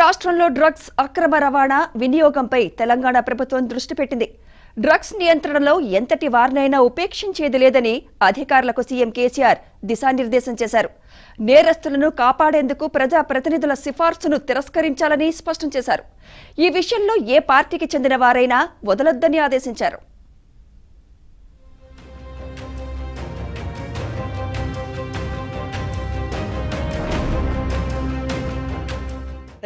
రాష్ట్రంలో డ్రగ్స్ అక్రమ రవాణా వినియోగంపై తెలంగాణ ప్రభుత్వం దృష్టి పెట్టింది. డ్రగ్స్ నియంత్రణలో ఎంతటి వారినైనా ఉపేక్షించేది లేదని అధికారులకు సీఎం కేసీఆర్ దిశానిర్దేశం చేశారు. నేరస్తులను కాపాడేందుకు ప్రజా ప్రతినిధుల సిఫార్సును తిరస్కరించాలని స్పష్టం చేశారు. ఈ విషయంలో ఏ పార్టీకి చెందిన వారైనా వదలొద్దని ఆదేశించారు.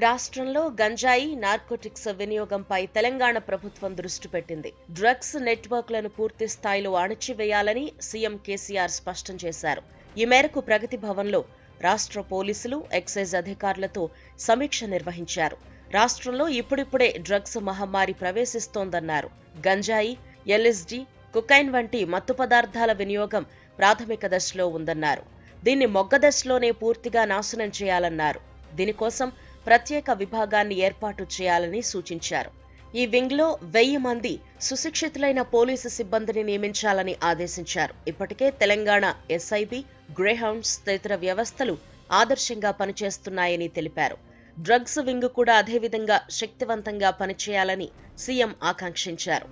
రాష్ట్రంలో గంజాయి నార్కోటిక్స్ వినియోగంపై తెలంగాణ ప్రభుత్వం దృష్టి పెట్టింది. డ్రగ్స్ నెట్వర్క్లను పూర్తి స్థాయిలో అణచివేయాలని సీఎం కేసీఆర్ స్పష్టం చేశారు. ఈ మేరకు ప్రగతి భవన్లో రాష్ట్ర పోలీసులు ఎక్సైజ్ అధికారులతో సమీక్ష నిర్వహించారు. రాష్ట్రంలో ఇప్పుడిప్పుడే డ్రగ్స్ మహమ్మారి ప్రవేశిస్తోందన్నారు. గంజాయి ఎల్ఎస్డి కుకైన్ వంటి మత్తు పదార్థాల వినియోగం ప్రాథమిక దశలో ఉందన్నారు. దీన్ని మొగ్గ దశలోనే పూర్తిగా నాశనం చేయాలన్నారు. దీనికోసం ప్రత్యేక విభాగాన్ని ఏర్పాటు చేయాలని సూచించారు. ఈ వింగ్లో వెయ్యి మంది సుశిక్షితులైన పోలీసు సిబ్బందిని నియమించాలని ఆదేశించారు. ఇప్పటికే తెలంగాణ ఎస్ఐబి గ్రేహౌండ్స్ తదితర వ్యవస్థలు ఆదర్శంగా పనిచేస్తున్నాయని తెలిపారు. డ్రగ్స్ వింగ్ కూడా అదేవిధంగా శక్తివంతంగా పనిచేయాలని సీఎం ఆకాంక్షించారు.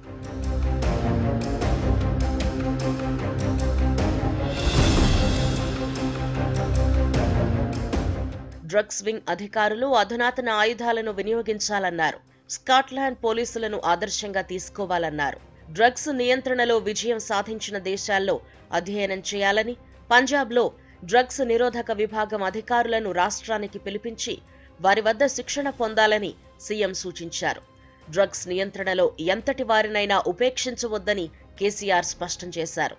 డ్రగ్స్ వింగ్ అధికారులు అధునాతన ఆయుధాలను వినియోగించాలన్నారు. స్కాట్లాండ్ పోలీసులను ఆదర్శంగా తీసుకోవాలన్నారు. డ్రగ్స్ నియంత్రణలో విజయం సాధించిన దేశాల్లో అధ్యయనం చేయాలని పంజాబ్లో డ్రగ్స్ నిరోధక విభాగం అధికారులను రాష్ట్రానికి పిలిపించి వారి వద్ద శిక్షణ పొందాలని సీఎం సూచించారు. డ్రగ్స్ నియంత్రణలో ఎంతటి వారినైనా ఉపేక్షించవద్దని కేసీఆర్ స్పష్టం చేశారు.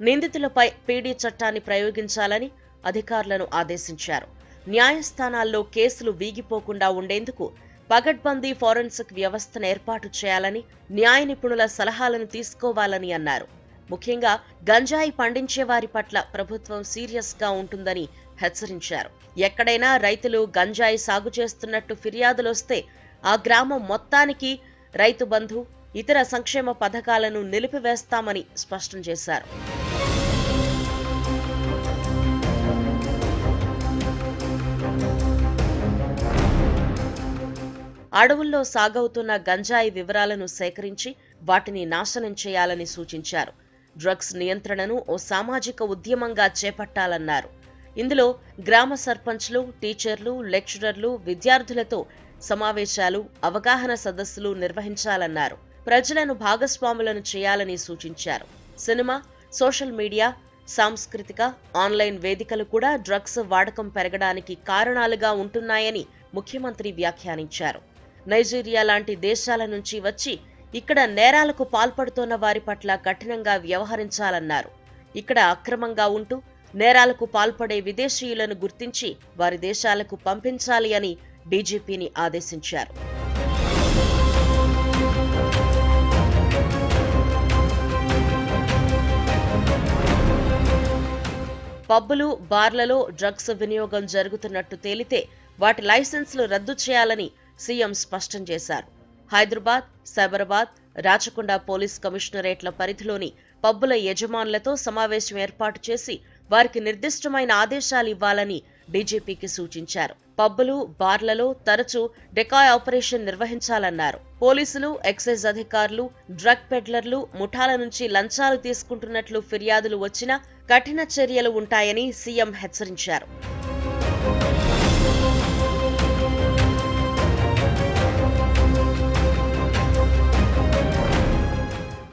నిందితులపై పీడీ చట్టాన్ని ప్రయోగించాలని అధికారులను ఆదేశించారు. న్యాయస్థానాల్లో కేసులు వీగిపోకుండా ఉండేందుకు పగడ్బందీ ఫోరెన్సిక్ వ్యవస్థను ఏర్పాటు చేయాలని న్యాయ నిపుణుల సలహాలను తీసుకోవాలని అన్నారు. ముఖ్యంగా గంజాయి పండించే వారి పట్ల ప్రభుత్వం సీరియస్గా ఉంటుందని హెచ్చరించారు. ఎక్కడైనా రైతులు గంజాయి సాగు చేస్తున్నట్టు ఫిర్యాదులొస్తే ఆ గ్రామం మొత్తానికి రైతు బంధు ఇతర సంక్షేమ పథకాలను నిలిపివేస్తామని స్పష్టం చేశారు. అడవుల్లో సాగవుతున్న గంజాయి వివరాలను సేకరించి వాటిని నాశనం చేయాలని సూచించారు. డ్రగ్స్ నియంత్రణను ఓ సామాజిక ఉద్యమంగా చేపట్టాలన్నారు. ఇందులో గ్రామ సర్పంచ్లు టీచర్లు లెక్చరర్లు విద్యార్థులతో సమావేశాలు అవగాహన సదస్సులు నిర్వహించాలన్నారు. ప్రజలను భాగస్వాములను చేయాలని సూచించారు. సినిమా సోషల్ మీడియా సాంస్కృతిక ఆన్లైన్ వేదికలు కూడా డ్రగ్స్ వాడకం పెరగడానికి కారణాలుగా ఉంటున్నాయని ముఖ్యమంత్రి వ్యాఖ్యానించారు. నైజీరియా లాంటి దేశాల నుంచి వచ్చి ఇక్కడ నేరాలకు పాల్పడుతున్న వారి పట్ల కఠినంగా వ్యవహరించాలన్నారు. ఇక్కడ అక్రమంగా ఉంటూ నేరాలకు పాల్పడే విదేశీయులను గుర్తించి వారి దేశాలకు పంపించాలి అని డీజీపీని ఆదేశించారు. పబ్బులు బార్లలో డ్రగ్స్ వినియోగం జరుగుతున్నట్టు తేలితే వాటి లైసెన్సులు రద్దు చేయాలని సీఎం స్పష్టం చేశారు. హైదరాబాద్ సైబరాబాద్ రాచకొండ పోలీస్ కమిషనరేట్ల పరిధిలోని పబ్బుల యజమానులతో సమావేశం ఏర్పాటు చేసి వారికి నిర్దిష్టమైన ఆదేశాలు ఇవ్వాలని డీజీపీకి సూచించారు. పబ్బులు బార్లలో తరచూ డెకాయ్ ఆపరేషన్ నిర్వహించాలన్నారు. పోలీసులు ఎక్సైజ్ అధికారులు డ్రగ్ పెడ్లర్లు ముఠాల నుంచి లంచాలు తీసుకుంటున్నట్లు ఫిర్యాదులు వచ్చినా కఠిన చర్యలు ఉంటాయని సీఎం హెచ్చరించారు.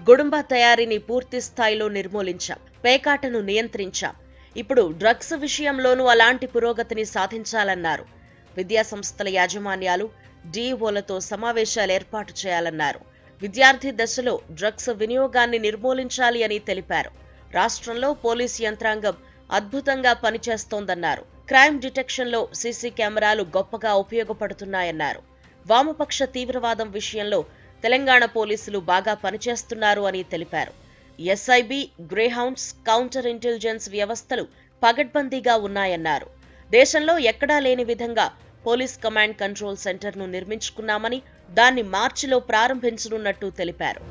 గుడుంబ తయారీని పూర్తి స్థాయిలో నిర్మూలించాం. పేకాటను నియంత్రించాం. ఇప్పుడు డ్రగ్స్ విషయంలోనూ అలాంటి పురోగతిని సాధించాలన్నారు. విద్యాసంస్థల యాజమాన్యాలు డిఓలతో సమావేశాలు ఏర్పాటు చేయాలన్నారు. విద్యార్థి దశలో డ్రగ్స్ వినియోగాన్ని నిర్మూలించాలి అని తెలిపారు. రాష్ట్రంలో పోలీస్ యంత్రాంగం అద్భుతంగా పనిచేస్తోందన్నారు. క్రైమ్ డిటెక్షన్లో సీసీ కెమెరాలు గొప్పగా ఉపయోగపడుతున్నాయన్నారు. వామపక్ష తీవ్రవాదం విషయంలో తెలంగాణ పోలీసులు బాగా పనిచేస్తున్నారు అని తెలిపారు. ఎస్ఐబి గ్రేహౌండ్స్ కౌంటర్ ఇంటెలిజెన్స్ వ్యవస్థలు పగడ్బందీగా ఉన్నాయన్నారు. దేశంలో ఎక్కడా లేని విధంగా పోలీస్ కమాండ్ కంట్రోల్ సెంటర్ను నిర్మించుకున్నామని దాన్ని మార్చిలో ప్రారంభించనున్నట్టు తెలిపారు.